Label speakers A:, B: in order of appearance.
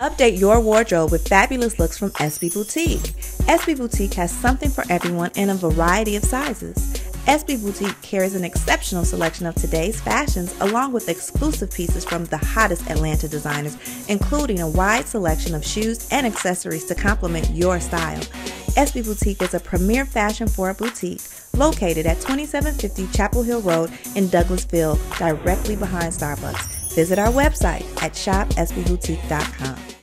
A: Update your wardrobe with fabulous looks from SB Boutique. SB Boutique has something for everyone in a variety of sizes. SB Boutique carries an exceptional selection of today's fashions along with exclusive pieces from the hottest Atlanta designers, including a wide selection of shoes and accessories to complement your style. SB Boutique is a premier fashion for a boutique located at 2750 Chapel Hill Road in Douglasville, directly behind Starbucks. Visit our website at shopsbboutique.com.